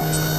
Bye.